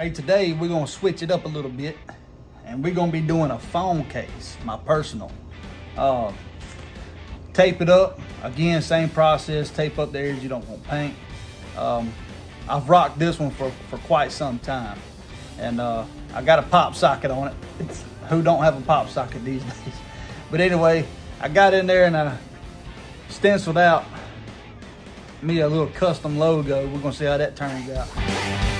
Hey, today we're gonna switch it up a little bit and we're gonna be doing a phone case, my personal. Uh, tape it up, again, same process, tape up the areas you don't want paint. Um, I've rocked this one for, for quite some time and uh, I got a pop socket on it. Who don't have a pop socket these days? But anyway, I got in there and I stenciled out me a little custom logo. We're gonna see how that turns out.